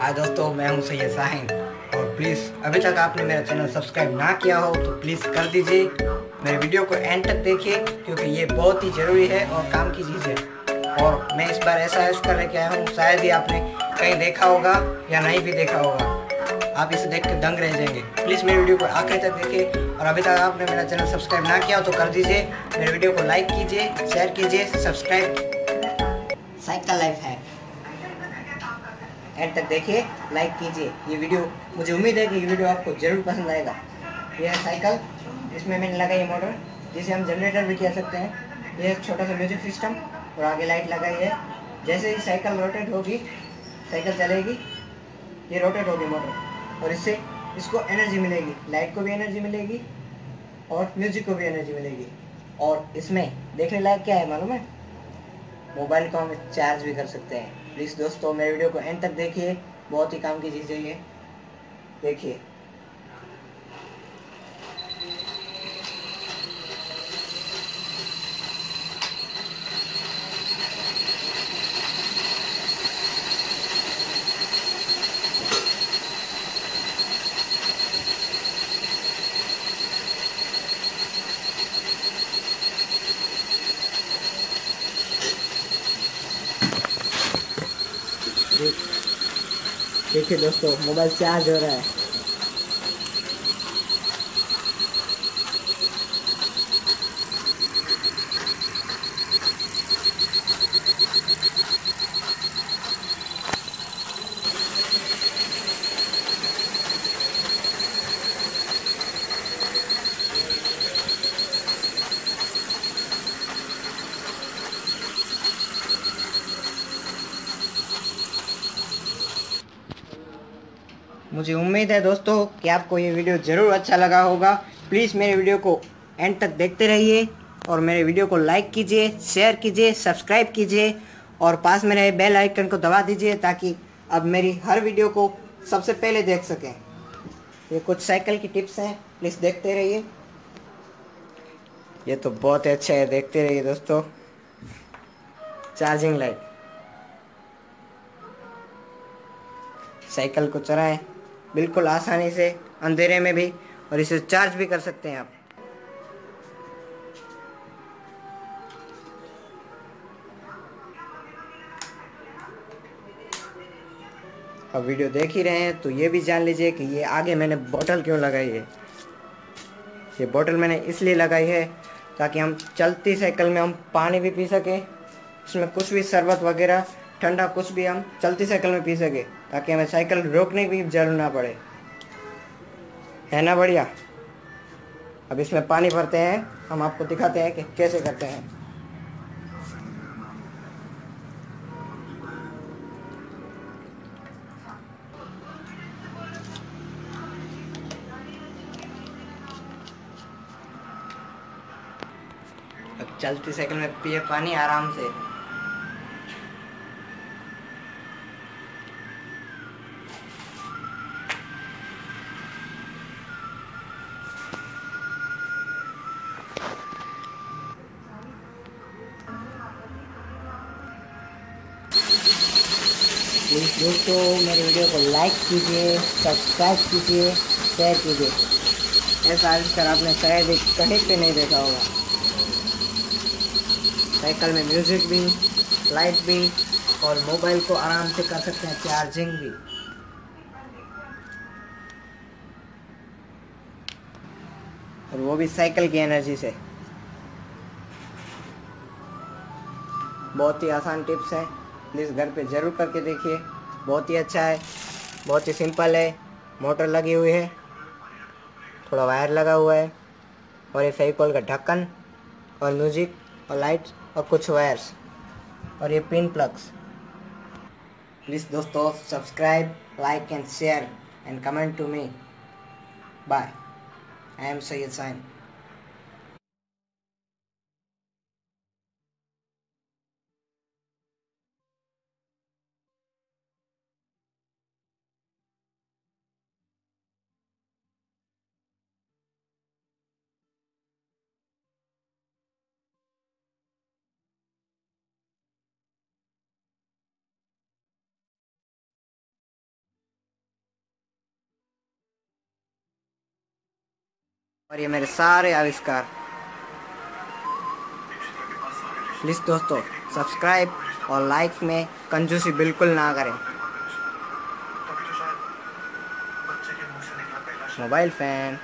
हाय दोस्तों, मैं हूँ सैयद साहिन। और प्लीज़ अभी तक आपने मेरा चैनल सब्सक्राइब ना किया हो तो प्लीज़ कर दीजिए। मेरे वीडियो को एंड तक देखिए, क्योंकि ये बहुत ही ज़रूरी है और काम की चीज़ है। और मैं इस बार ऐसा यूज़ कर लेके आया हूँ, शायद ही आपने कहीं देखा होगा या नहीं भी देखा होगा। आप इसे देख के दंग रह जाएँगे। प्लीज़ मेरे वीडियो को आखिर तक देखिए। और अभी तक आपने मेरा चैनल सब्सक्राइब ना किया हो तो कर दीजिए। मेरे वीडियो को लाइक कीजिए शेयर कीजिए सब्सक्राइब साइकिल लाइफ है। एंड तक देखिए लाइक कीजिए। ये वीडियो मुझे उम्मीद है कि ये वीडियो आपको ज़रूर पसंद आएगा। ये है साइकिल इसमें मैंने लगाई है मोटर जिसे हम जनरेटर भी कह सकते हैं। ये एक छोटा सा म्यूज़िक सिस्टम और आगे लाइट लगाई है। जैसे ही साइकिल रोटेट होगी साइकिल चलेगी, ये रोटेट होगी मोटर और इससे इसको एनर्जी मिलेगी लाइट को भी एनर्जी मिलेगी और म्यूज़िक को भी एनर्जी मिलेगी। और इसमें देखने लायक क्या है मालूम है? मोबाइल को हम चार्ज भी कर सकते हैं। प्लीज़ दोस्तों, मेरे वीडियो को एंड तक देखिए। बहुत ही काम की चीज़ ये देखिए। देखिए दोस्तों मोबाइल चार्ज हो रहा है। मुझे उम्मीद है दोस्तों कि आपको ये वीडियो ज़रूर अच्छा लगा होगा। प्लीज़ मेरे वीडियो को एंड तक देखते रहिए और मेरे वीडियो को लाइक कीजिए शेयर कीजिए सब्सक्राइब कीजिए और पास में रहे बेल आइकन को दबा दीजिए ताकि अब मेरी हर वीडियो को सबसे पहले देख सकें। ये कुछ साइकिल की टिप्स हैं प्लीज़ देखते रहिए। ये तो बहुत अच्छा है, देखते रहिए दोस्तों। चार्जिंग लाइट साइकिल को चलाएँ। बिल्कुल आसानी से, अंधेरे में भी, और इसे चार्ज भी कर सकते हैं आप। अब वीडियो देख ही रहे हैं तो ये भी जान लीजिए कि ये आगे मैंने बोतल क्यों लगाई है। ये बोतल मैंने इसलिए लगाई है ताकि हम चलती साइकिल में हम पानी भी पी सकें, इसमें कुछ भी शरबत वगैरह ठंडा कुछ भी हम चलती साइकिल में पी सके, ताकि हमें साइकिल रोकने की ज़रूरत ना पड़े। है ना बढ़िया? अब इसमें पानी भरते हैं। हम आपको दिखाते हैं कि कैसे करते हैं। अब चलती साइकिल में पिए पानी आराम से। प्लीज़ दोस्तों मेरे वीडियो को लाइक कीजिए सब्सक्राइब कीजिए शेयर कीजिए। ऐसा आविष्कार आपने शायद कहीं पे नहीं देखा होगा। साइकिल में म्यूज़िक भी लाइट भी और मोबाइल को आराम से कर सकते हैं चार्जिंग भी। और वो भी साइकिल की एनर्जी से। बहुत ही आसान टिप्स है। प्लीज़ घर पे ज़रूर करके देखिए। बहुत ही अच्छा है, बहुत ही सिंपल है, मोटर लगी हुई है, थोड़ा वायर लगा हुआ है, और ये फेविकॉल का ढक्कन, और म्यूज़िक, और लाइट्स और कुछ वायर्स, और ये पिन प्लग्स। प्लीज़ दोस्तों, subscribe, like, and share, and comment to me. Bye. I am Syed Sain और ये मेरे सारे आविष्कार। प्लीज़ दोस्तों, सब्सक्राइब और लाइक में कंजूसी बिल्कुल ना करें। Mobile fan.